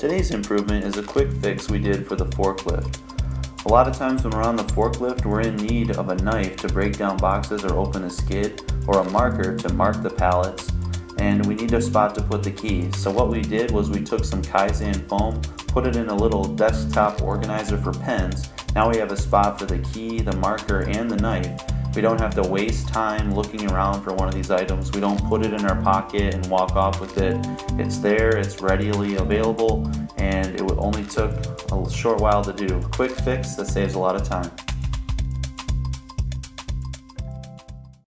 Today's improvement is a quick fix we did for the forklift. A lot of times when we're on the forklift, we're in need of a knife to break down boxes or open a skid, or a marker to mark the pallets, and we need a spot to put the keys. So what we did was we took some Kaizen foam, put it in a little desktop organizer for pens. Now we have a spot for the key, the marker, and the knife. We don't have to waste time looking around for one of these items. We don't put it in our pocket and walk off with it. It's there, it's readily available, and it only took a short while to do. Quick fix that saves a lot of time.